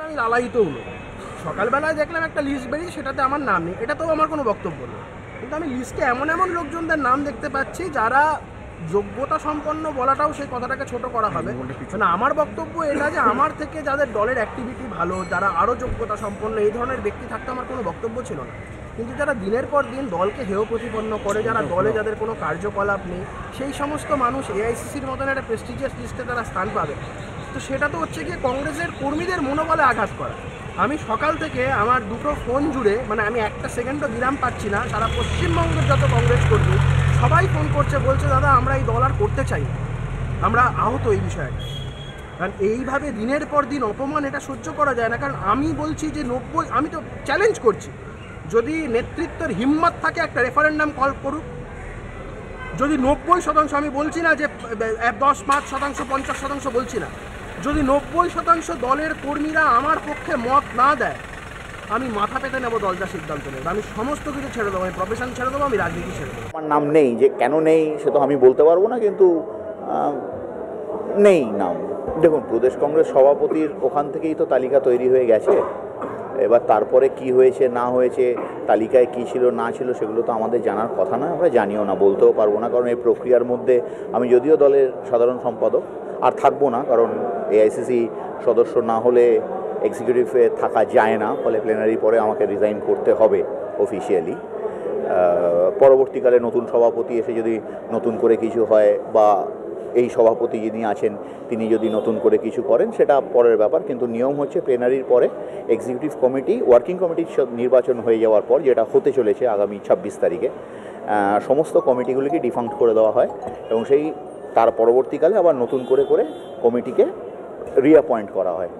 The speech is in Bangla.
আমি লালায়িত হলো। সকালবেলায় দেখলাম একটা লিস্ট বেরিয়ে সেটাতে আমার নাম নেই। এটা তো আমার কোনো বক্তব্য নেই। কিন্তু আমি লিস্টে এমন এমন লোকজনদের নাম দেখতে পাচ্ছি যারা যোগ্যতা সম্পন্ন বলাটাও সেই কথাটাকে ছোট করা হবে। মানে আমার বক্তব্য এটা যে আমার থেকে যাদের দলের অ্যাক্টিভিটি ভালো যারা আরও যোগ্যতা সম্পন্ন এই ধরনের ব্যক্তি থাকতে আমার কোনো বক্তব্য ছিল না। কিন্তু যারা দিনের পর দিন দলকে হেয় প্রতিপন্ন করে যারা দলে যাদের কোনো কার্যকলাপ নেই সেই সমস্ত মানুষ এআইসিসির মতন একটা প্রেস্টিজিয়াস লিস্টে তারা স্থান পাবে। তো সেটা তো হচ্ছে গিয়ে কংগ্রেসের কর্মীদের মনোবলে আঘাত করা। আমি সকাল থেকে আমার দুটো ফোন জুড়ে মানে আমি একটা সেকেন্ডও বিরাম পাচ্ছি না, সারা পশ্চিমবঙ্গের যত কংগ্রেস কর্মী, সবাই ফোন করছে, বলছে, দাদা, আমরা এই দল আর করতে চাই আমরা আহত এই বিষয়টা কারণ এইভাবে দিনের পর দিন অপমান, এটা সহ্য করা যায় না। কারণ আমি বলছি যে নব্বই, আমি তো চ্যালেঞ্জ করছি। যদি নেতৃত্বের হিম্মত থাকে, একটা রেফারেন্ডাম কল করুক। যদি নব্বই শতাংশ, আমি বলছি না যে দশ, পাঁচ শতাংশ, পঞ্চাশ শতাংশ বলছি না। যদি নব্বই শতাংশ দলের কর্মীরা আমার পক্ষে মত না দেয়, আমি মাথা পেতে নেব দল যা সিদ্ধান্ত নেব আমি সমস্ত কিছু ছেড়ে দেবো, আমি প্রফেশন ছেড়ে দেবো, আমি রাজনীতি ছেড়ে দেবো। আমার নাম নেই, যে কেন নেই, সে তো আমি বলতে পারব না, কিন্তু নেই নাম। দেখুন, প্রদেশ কংগ্রেস সভাপতির ওখান থেকেই তো তালিকা তৈরি হয়ে গেছে। এবার তারপরে কি হয়েছে, না হয়েছে, তালিকায় কি ছিল, না ছিল, সেগুলো তো আমাদের জানার কথা নয়, আমরা জানিও না, বলতেও পারব না, কারণ এই প্রক্রিয়ার মধ্যে আমি যদিও দলের সাধারণ সম্পাদক আর থাকব না, কারণ এআইসিসি সদস্য না হলে এক্সিকিউটিভে থাকা যায় না, ফলে প্লেনারি পরে আমাকে রিজাইন করতে হবে অফিসিয়ালি পরবর্তীকালে নতুন সভাপতি এসে যদি নতুন করে কিছু হয় বা এই সভাপতি যিনি আছেন, তিনি যদি নতুন করে কিছু করেন, সেটা পরের ব্যাপার। কিন্তু নিয়ম হচ্ছে প্লেনারির পরে এক্সিকিউটিভ কমিটি ওয়ার্কিং কমিটির নির্বাচন হয়ে যাওয়ার পর যেটা হতে চলেছে আগামী ছাব্বিশ তারিখে সমস্ত কমিটিগুলিকে ডিফাঙ্ক্ট করে দেওয়া হয় এবং সেই তার পরবর্তীকালে আবার নতুন করে করে কমিটিকে রিঅ্যাপয়েন্ট করা হয়।